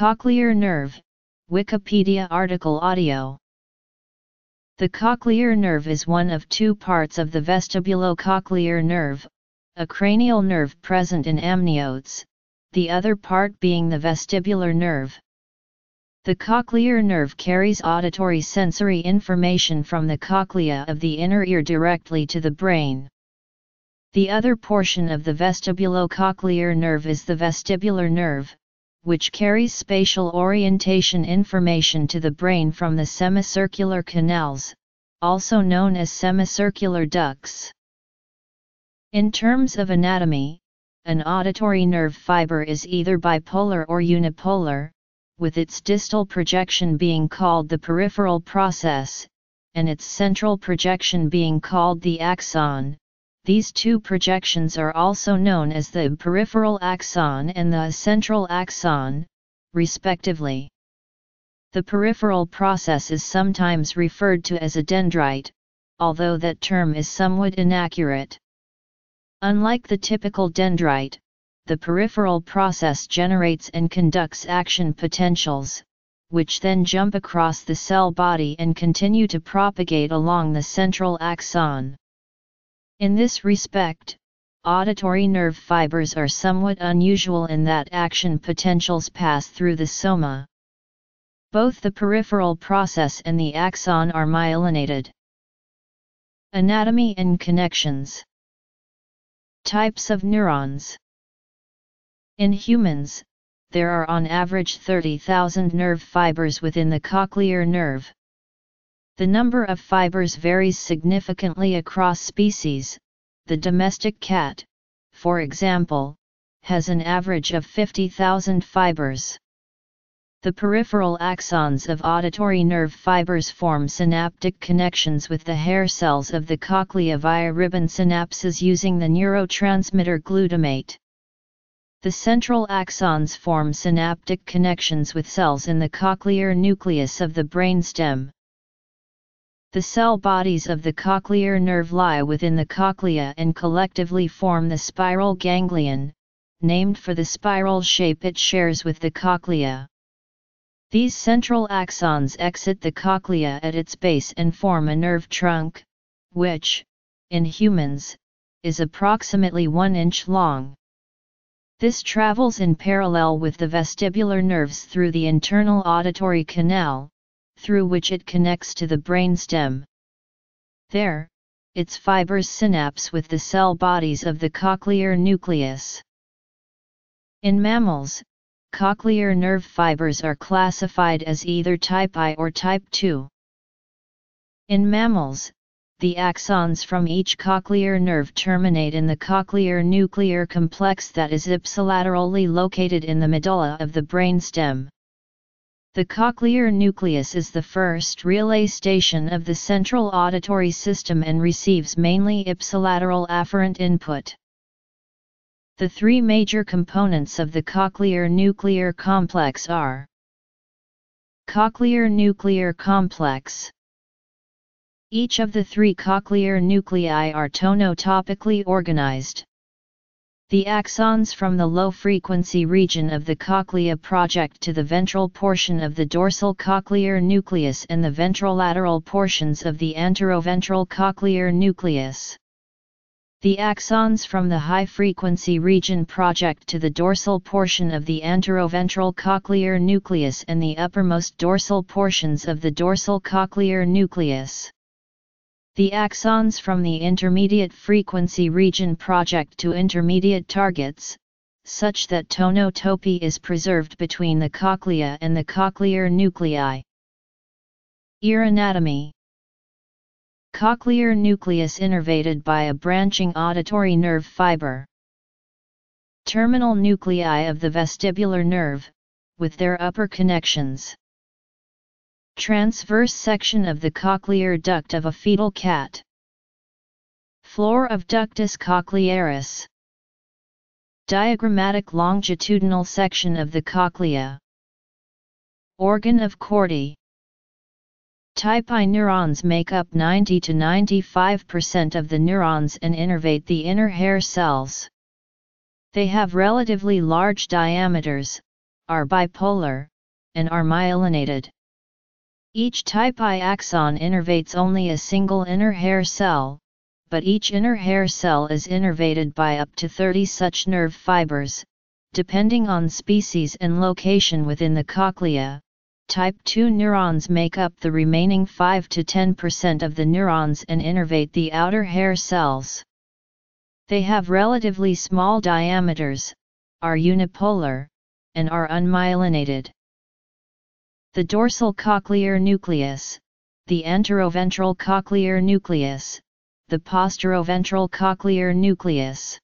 Cochlear nerve, Wikipedia article audio. The cochlear nerve is one of two parts of the vestibulocochlear nerve, a cranial nerve present in amniotes, the other part being the vestibular nerve. The cochlear nerve carries auditory sensory information from the cochlea of the inner ear directly to the brain. The other portion of the vestibulocochlear nerve is the vestibular nerve, which carries spatial orientation information to the brain from the semicircular canals, also known as semicircular ducts. In terms of anatomy, an auditory nerve fiber is either bipolar or unipolar, with its distal projection being called the peripheral process, and its central projection being called the axon, these two projections are also known as the peripheral axon and the central axon, respectively. The peripheral process is sometimes referred to as a dendrite, although that term is somewhat inaccurate. Unlike the typical dendrite, the peripheral process generates and conducts action potentials, which then jump across the cell body and continue to propagate along the central axon. In this respect, auditory nerve fibers are somewhat unusual in that action potentials pass through the soma. Both the peripheral process and the axon are myelinated. Anatomy and connections Types of neurons In humans, there are on average 30,000 nerve fibers within the cochlear nerve. The number of fibers varies significantly across species. The domestic cat, for example, has an average of 50,000 fibers. The peripheral axons of auditory nerve fibers form synaptic connections with the hair cells of the cochlea via ribbon synapses using the neurotransmitter glutamate. The central axons form synaptic connections with cells in the cochlear nucleus of the brainstem. The cell bodies of the cochlear nerve lie within the cochlea and collectively form the spiral ganglion, named for the spiral shape it shares with the cochlea. These central axons exit the cochlea at its base and form a nerve trunk, which, in humans, is approximately 1 inch long. This travels in parallel with the vestibular nerves through the internal auditory canal, through which it connects to the brain stem. There, its fibers synapse with the cell bodies of the cochlear nucleus. In mammals, cochlear nerve fibers are classified as either type I or type II. In mammals, the axons from each cochlear nerve terminate in the cochlear nuclear complex that is ipsilaterally located in the medulla of the brainstem. The cochlear nucleus is the first relay station of the central auditory system and receives mainly ipsilateral afferent input. The three major components of the cochlear nuclear complex are Cochlear nuclear complex Each of the three cochlear nuclei are tonotopically organized. The axons from the low-frequency region of the cochlea project to the ventral portion of the dorsal cochlear nucleus and the ventrolateral portions of the anteroventral cochlear nucleus. The axons from the high-frequency region project to the dorsal portion of the anteroventral cochlear nucleus and the uppermost dorsal portions of the dorsal cochlear nucleus. The axons from the intermediate frequency region project to intermediate targets, such that tonotopy is preserved between the cochlea and the cochlear nuclei. Ear anatomy Cochlear nucleus innervated by a branching auditory nerve fiber. Terminal nuclei of the vestibular nerve, with their upper connections. Transverse section of the cochlear duct of a fetal cat. Floor of ductus cochlearis. Diagrammatic longitudinal section of the cochlea. Organ of Corti. Type I neurons make up 90 to 95% of the neurons and innervate the inner hair cells. They have relatively large diameters, are bipolar, and are myelinated. Each type I axon innervates only a single inner hair cell, but each inner hair cell is innervated by up to 30 such nerve fibers, depending on species and location within the cochlea. Type 2 neurons make up the remaining 5 to 10% of the neurons and innervate the outer hair cells. They have relatively small diameters, are unipolar, and are unmyelinated. The dorsal cochlear nucleus, the anteroventral cochlear nucleus, the posteroventral cochlear nucleus.